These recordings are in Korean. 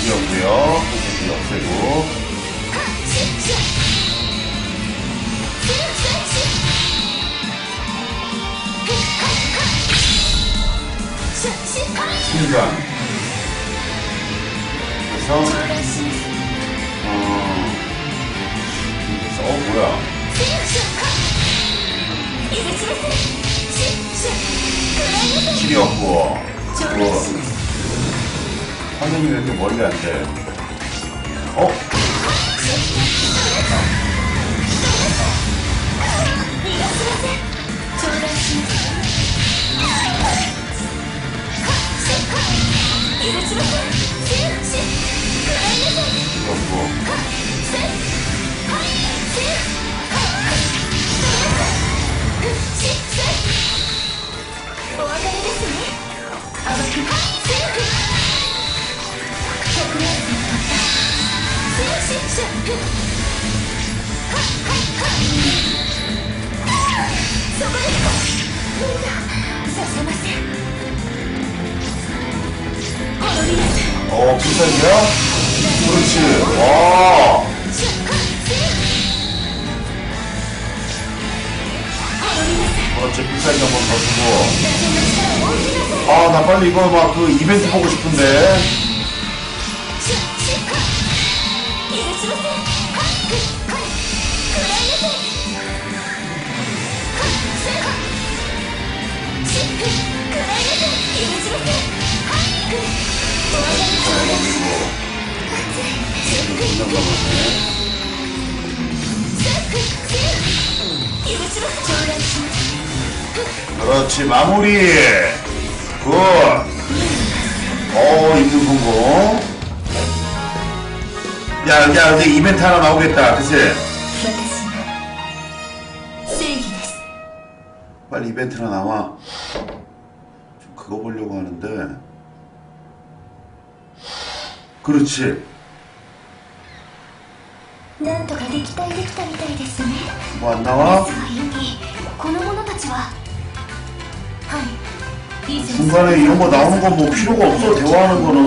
공격이었고요. 공격이 없애고. 신간. 그래서, 어, 그래서, 어, 뭐야. 길이 없고, 뭐, 선생님이 이렇게 멀리 안 돼. 어? 이럴 줄은 나 빨리 이거 막 그 이벤트 보고 싶은데. 그렇지 마무리 good. 어, 임금 성공. 야, 야, 이제 이벤트 하나 나오겠다. 그치? 빨리 이벤트 하나 나와. 좀 그거 보려고 하는데. 그렇지. 뭐 안 나와? ですがユキこの者たちははい以前 중간에 이런 거 나오는 건 뭐 필요가 없어. 대화하는 거는.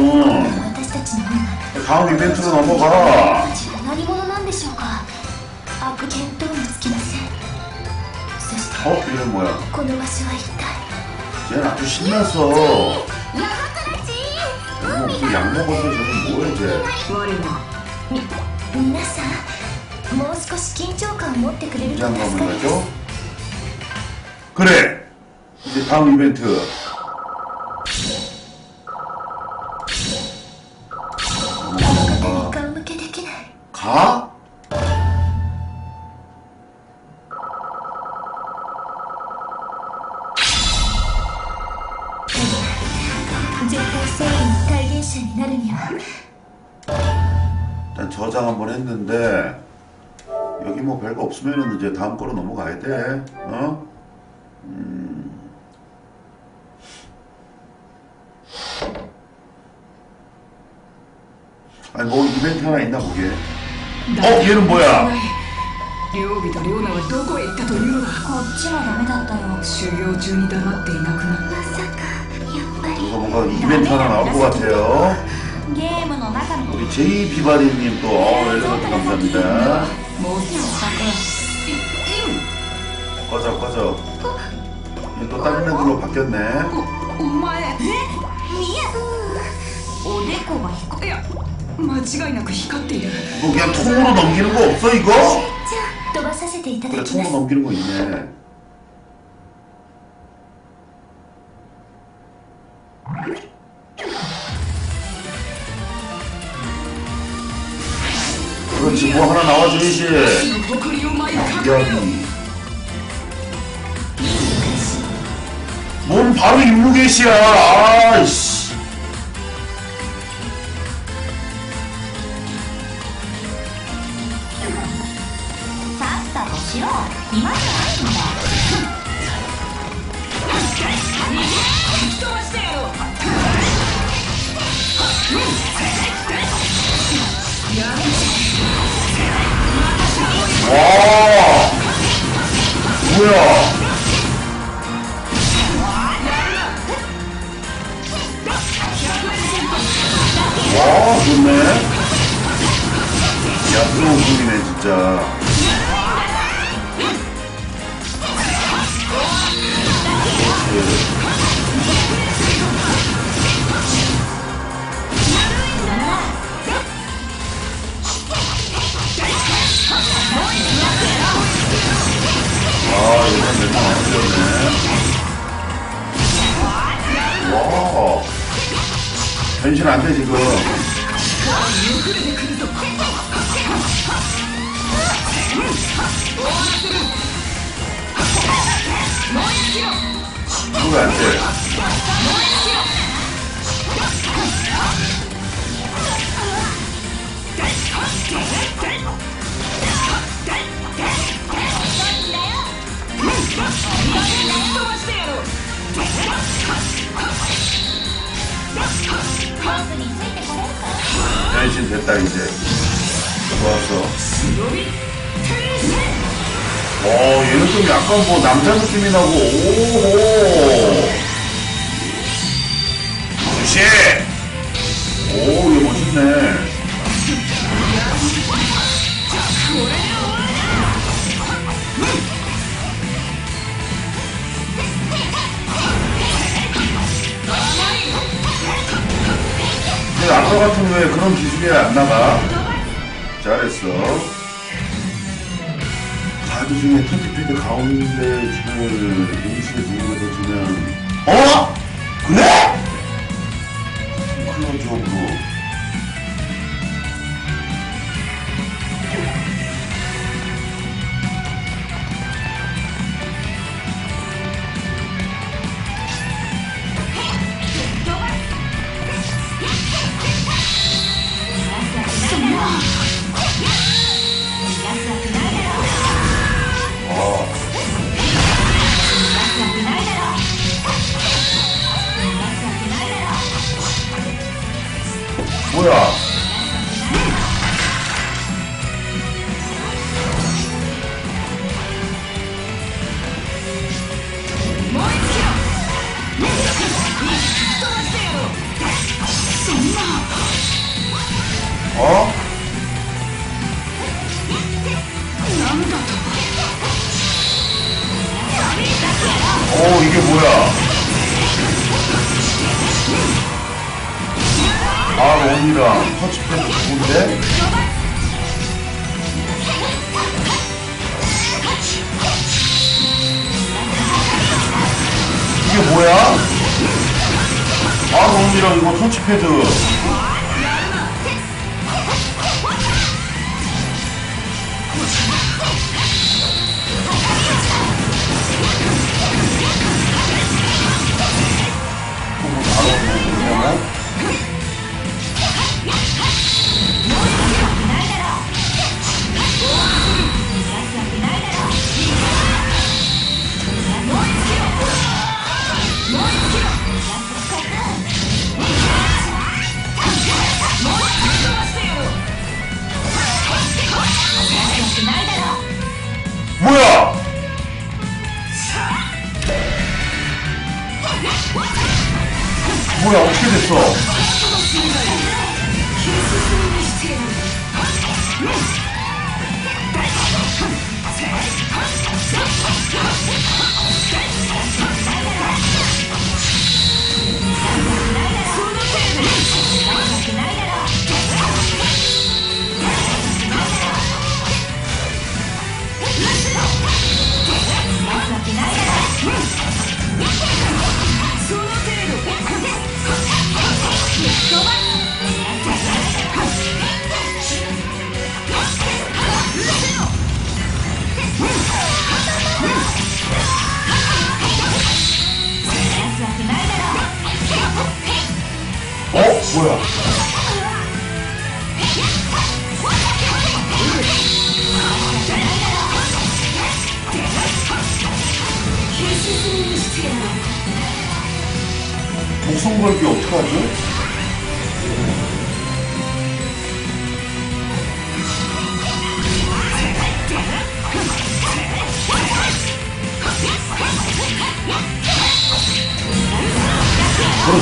私たちの女 다음 이벤트로 넘어가. たちは何者なんでしょうか悪見当もつきませんそして 어? 얘는 뭐야? この場所は一体 쟤는 아주 신났어. ヤマトラチ 뭐, 그약 먹었어. 저건 뭐야, 쟤. 我もみ皆さんもう少し緊張感を持ってくれると 긴장 助 감을 かります 가죠? 그래! 이제 다음 이벤트. 両備と両名はどこへ行ったというのだこっちはダメだったよ修行中に黙っていなくなっまさかやっぱり 이거 뭔가 이벤트 하나 나올 것 같아요. ゲームの中の 우리 제이 비바리님 또 어, 엘리베이터 감사합니다. たもう少し 꺼져 꺼져. 얘 또 다른 애들로 바뀌었네. おお前えみやおでこが光いや間違いなく光っている 뭐 그냥 통으로 넘기는 거 없어 이거? じゃ あ飛ばさせていただ 그래 きま 통으로 す 넘기는 거 있네. 그렇지 뭐 하나 나와줘야지. の誇りを舞いかける 여기. 뭔 바로 임무개시야. 아이씨. 와 뭐야 와 좋네. 야스러운 분이네 진짜 아. 변신 안 돼, 지금. 그거 안 돼. 좀 약간 뭐 남자 느낌이 나고, 오호. 무시! 오, 얘 멋있네. 근데 아까 같은 왜 그런 기술이 안 나가? 잘했어. 카드 중에 터치피드 가운데 줄을 동시에 누르게 던지면 어? 그래? 뭐야? 아 론이랑 터치패드 좋은데? 이게 뭐야? 아 론이랑 이거 터치패드 뭐야 어떻게 됐어? 어? 뭐야? 목성 걸기 어떡하지? 그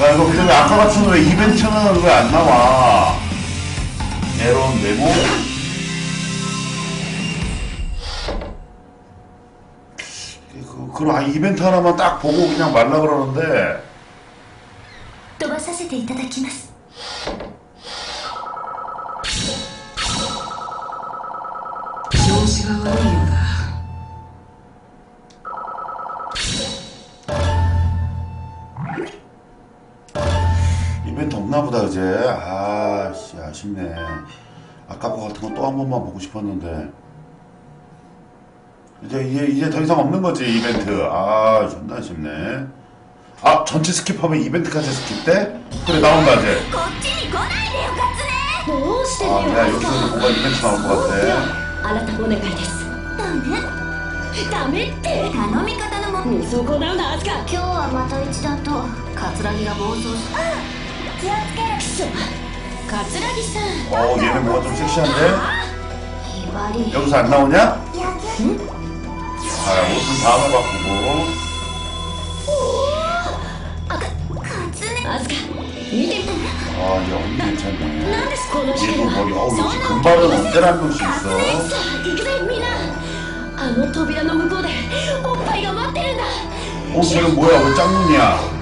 야 이거 근데 왜 아까 같은 왜 이벤트는 왜 안 나와? 에런 메모? 그, 그럼 아, 이벤트 하나만 딱 보고 그냥 말라 그러는데 飛ばさせていただきます 아씨 아쉽네 아까 거 같은 거 또 한 번만 보고 싶었는데 이제 이제 이제 더 이상 없는 거지 이벤트 아 존나 아쉽네 아 전체 스킵하면 이벤트까지 스킵돼? 그래 나온다 이제 こっちに来ないでよカツネどうしてあいやよく뭔가 이벤트 나올 것 같아 あなたお願いですダメダメって頼み方のも見損なうなアスカ今日はまた一段とカツラギが暴走しあ気をつけくそカツラギさん 어 얘는 뭔가 좀 섹시한데? ひばり 여기서 안 나오냐? や 아 옷은 다음에 바꾸고 あかカツネアスカ見て 아 얘 언니 괜찮네 なんですこの試 얘도 験は 머리 어우 そん 역시 な 금발은 언제나 한 명씩 カツネ 있어 さ行くぜみんなあの扉の向こうでおっぱいが待ってるんだ 어 쟤는 뭐야 왜 짝눈이야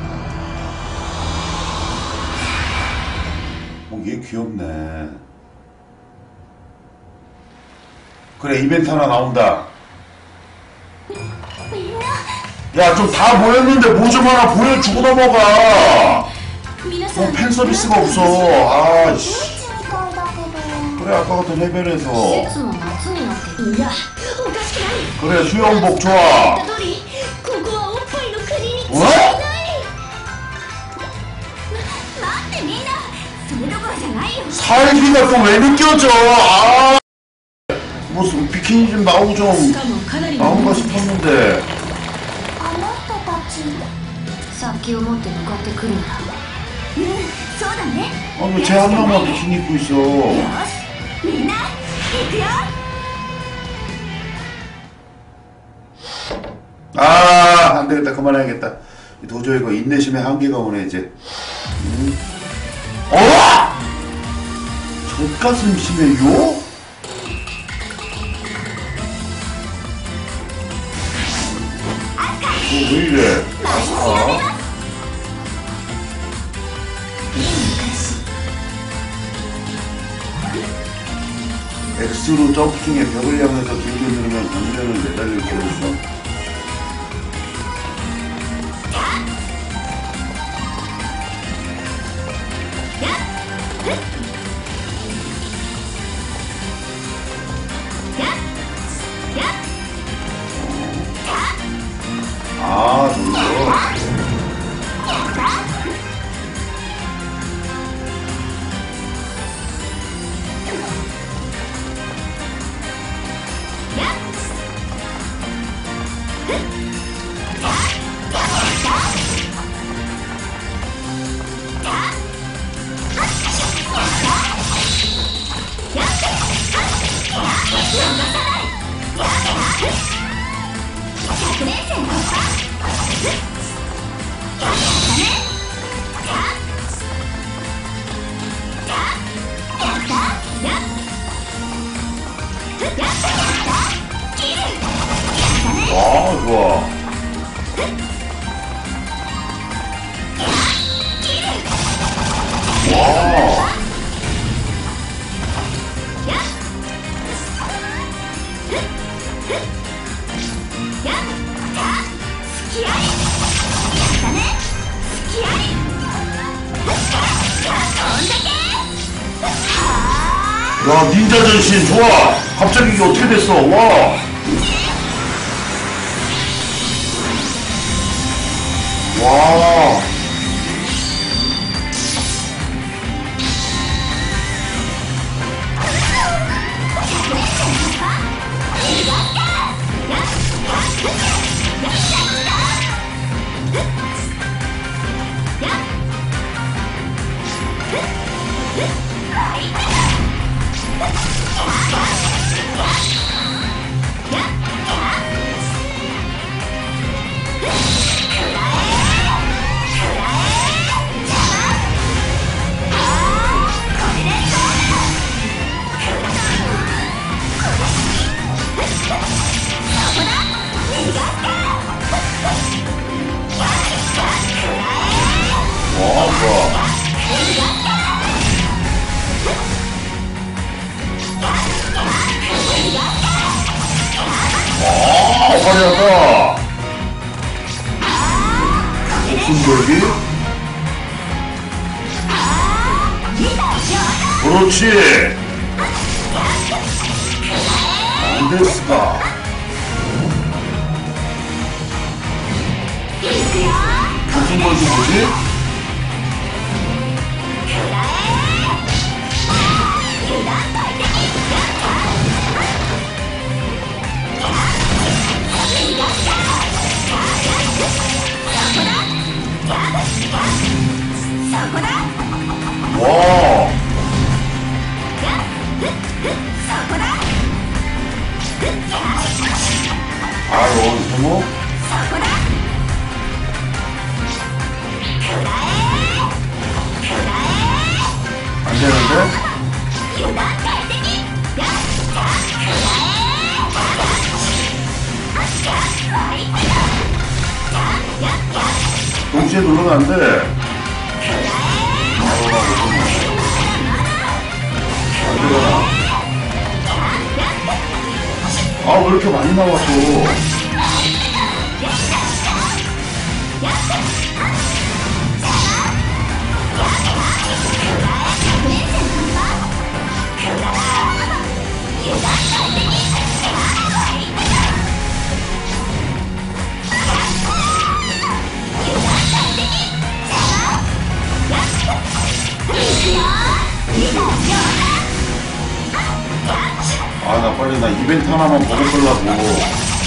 얘 귀엽네. 그래, 이벤트 하나 나온다. 야, 좀 다 보였는데 뭐 좀 하나 보여주고 넘어가. 어, 팬 서비스가 없어. 아, 씨. 그래, 아까 같은 해변에서. 그래, 수영복 좋아. 어? 살기가 또 왜 느껴져 아 무슨 비키니 좀 나오고 좀 しかもかなりの 나온가 싶었는데 あなたたち先を持って向かってくるんだうんそうだね 아니 쟤 한 명만 비키니 입고 있어 よしみんな行くよ 아 안되겠다 그만해야겠다 도저히 그 인내심의 한계가 오네 이제 음. 어? 젖가슴 심해요? 어, 왜 이래? 아, X로 점프 중에 벽을 향해서 길게 누르면 강변을 매달릴 수 있어 야, 닌자 전신 좋아. 갑자기 이게 어떻게 됐어? 와. 와. 와, 목숨 걸기 뭐지? 와. 아유, 성우? 안 동시에 누르면 안 돼. 아, 왜 이렇게 많이 나왔어? 아, 나 빨리 나 이벤트 하나만 보고 끌라고.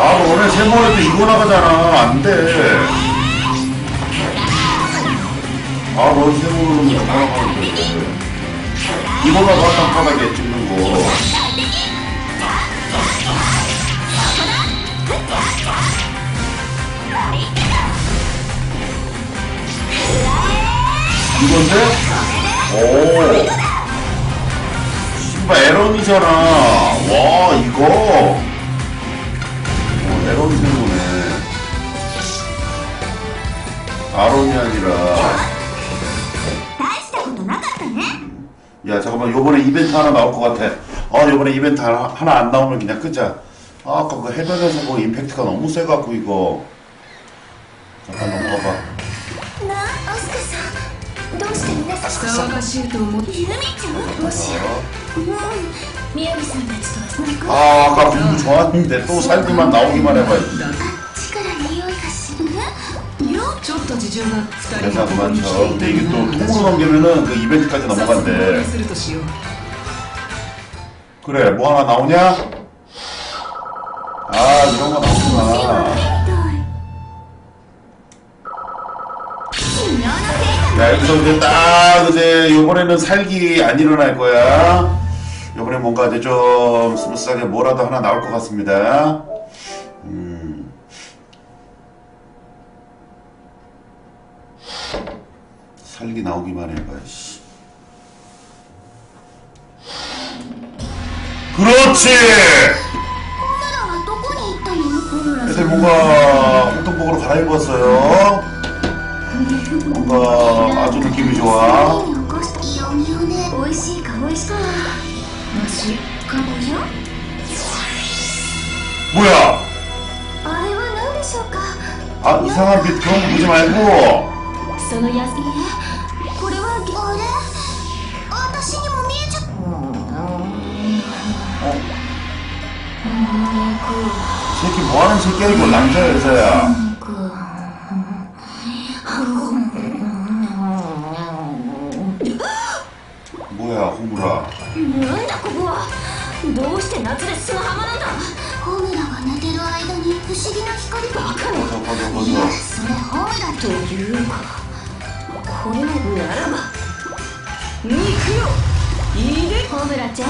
아, 너네 세모에도 이거 나가잖아. 안 돼. 아, 너 세모는 이거 나가는데. 이거나 갖다 바닥에 찍는 거. 이건데? 오. 씨발, 에런이잖아. 와, 이거. 아론이 아니라. 야 잠깐만. 요번에 이벤트 하나 나올 것 같아. 아 요번에 이벤트 하나, 하나 안 나오면 그냥 끄자. 아 아까 그 해변에서 그 임팩트가 너무 세갖고 이거. 잠깐만 봐봐. 어? 아 아까 공부 좋았는데 또 살기만 나오기만 해봐. 그래서 그만 쳐. 근데 이게 또 통으로 넘기면은 그 이벤트까지 넘어간대. 그래, 뭐 하나 나오냐? 아, 이런 거 나오구나. 자, 여기서 이제 딱 이제 요번에는 살기 안 일어날 거야. 요번에 뭔가 이제 좀 smooth하게 뭐라도 하나 나올 것 같습니다. 음. 살기 나오기만 해봐. 씨. 그렇지. 그래서 뭔가 운동복으로 갈아입었어요. 뭔가 아주 느낌이 좋아. 뭐야? 아, 아 이상한 빛 그런 거 보지 말고. 새끼 뭐하는 새끼야 이거 남자야 여자야? 뭐야 호무라 なんだここはどうして夏で砂浜なんだホムラが寝てる間に不思議な光バカな 꺼져 꺼져 꺼져 それホムラというかこれならば肉よいいでホムラちゃん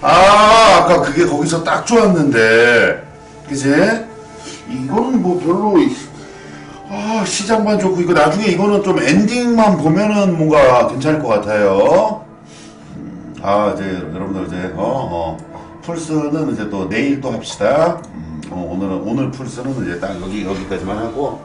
아, 아까 그게 거기서 딱 좋았는데. 그지? 이거는 뭐 별로. 아, 시장만 좋고, 이거 나중에 이거는 좀 엔딩만 보면은 뭔가 괜찮을 것 같아요. 음, 아, 이제 여러분들 이제, 어, 어. 풀스는 이제 또 내일 또 합시다. 음, 어, 오늘은, 오늘 풀스는 이제 딱 여기, 여기까지만 하고.